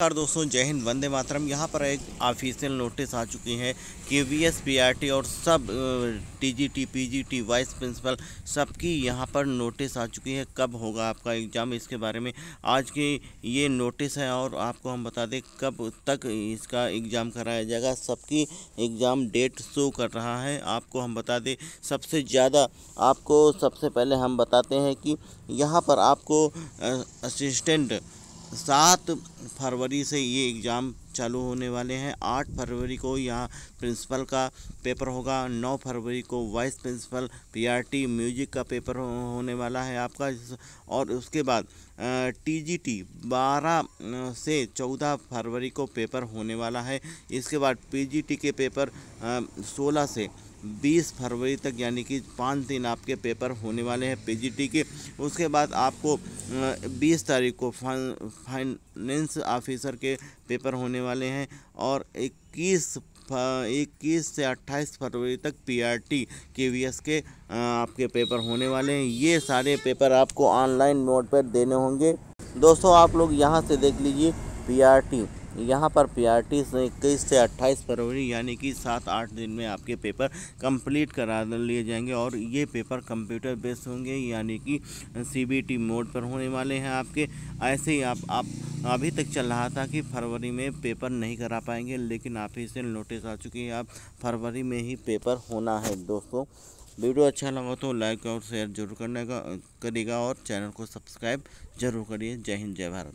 नमस्कार दोस्तों, जय हिंद, वंदे मातरम। यहाँ पर एक ऑफिशियल नोटिस आ चुकी है कि V S P R T और सब T G T P G T vice principal सबकी यहाँ पर नोटिस आ चुकी है। कब होगा आपका एग्ज़ाम इसके बारे में आज की ये नोटिस है और आपको हम बता दें कब तक इसका एग्ज़ाम कराया जाएगा। सबकी एग्ज़ाम डेट शो कर रहा है। आपको हम बता दें, सबसे ज़्यादा आपको सबसे पहले हम बताते हैं कि यहाँ पर आपको असिस्टेंट सात फरवरी से ये एग्ज़ाम चालू होने वाले हैं। आठ फरवरी को यहाँ प्रिंसिपल का पेपर होगा। नौ फरवरी को वाइस प्रिंसिपल, पीआरटी, म्यूज़िक का पेपर होने वाला है आपका। और उसके बाद टीजीटी, बारह से चौदह फरवरी को पेपर होने वाला है। इसके बाद पीजीटी के पेपर सोलह से बीस फरवरी तक, यानी कि पाँच दिन आपके पेपर होने वाले हैं पीजीटी के। उसके बाद आपको बीस तारीख को फाइनेंस ऑफिसर के पेपर होने वाले हैं और इक्कीस इक्कीस से अट्ठाईस फरवरी तक पीआरटी के वी एस के आपके पेपर होने वाले हैं। ये सारे पेपर आपको ऑनलाइन मोड पर देने होंगे। दोस्तों, आप लोग यहाँ से देख लीजिए पीआरटी यहाँ पर पी आर टी से इक्कीस से अट्ठाईस फरवरी यानी कि सात आठ दिन में आपके पेपर कंप्लीट करा लिए जाएँगे और ये पेपर कंप्यूटर बेस्ड होंगे यानी कि सी बी टी मोड पर होने वाले हैं आपके। ऐसे ही आप आप अभी तक चल रहा था कि फरवरी में पेपर नहीं करा पाएँगे लेकिन आप ही से नोटिस आ चुकी है आप फरवरी में ही पेपर होना है दोस्तों। वीडियो अच्छा लगा तो लाइक और शेयर ज़रूर करने का, करिएगा और चैनल को सब्सक्राइब ज़रूर करिए। जय हिंद, जय भारत।